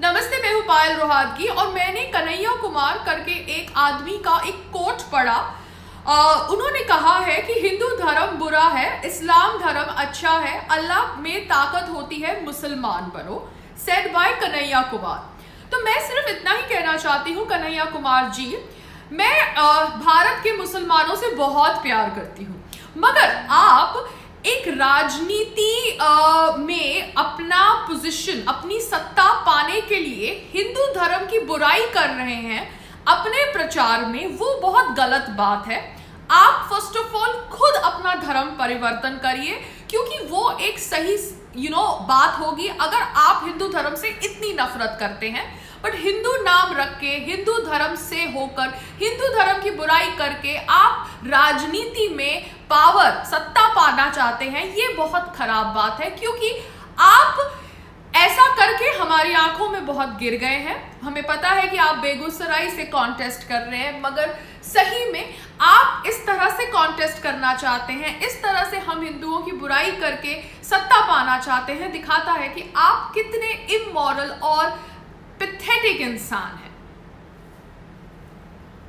नमस्ते मैं हूँ पायल रोहातगी और मैंने कन्हैया कुमार करके एक आदमी का एक कोट पढ़ा। आ, उन्होंने कहा है कि हिंदू धर्म बुरा है इस्लाम धर्म अच्छा है अल्लाह में ताकत होती है मुसलमान बनो सेड बाय कन्हैया कुमार। तो मैं सिर्फ़ इतना ही कहना चाहती हूँ कन्हैया कुमार जी मैं आ, भारत के मुसलमानों से बहुत प्यार करती हूँ। मगर आप एक राजनीति में अपना पोजीशन अपनी सत्ता के लिए हिंदू धर्म की बुराई कर रहे हैं अपने प्रचार में वो बहुत गलत बात है। आप फ़र्स्ट ऑफ़ ऑल खुद अपना धर्म परिवर्तन करिए क्योंकि वो एक सही यू you नो know, बात होगी अगर आप हिंदू धर्म से इतनी नफरत करते हैं। बट हिंदू नाम रख के हिंदू धर्म से होकर हिंदू धर्म की बुराई करके आप राजनीति में पावर सत्ता पाना चाहते हैं ये बहुत खराब बात है क्योंकि हमारी आँखों में बहुत गिर गए हैं। हमें पता है कि आप बेगूसराय से कॉन्टेस्ट कर रहे हैं, मगर सही में आप इस तरह से कॉन्टेस्ट करना चाहते हैं, इस तरह से हम हिंदुओं की बुराई करके सत्ता पाना चाहते हैं, दिखाता है कि आप कितने इमोरल और पिथेटिक इंसान है।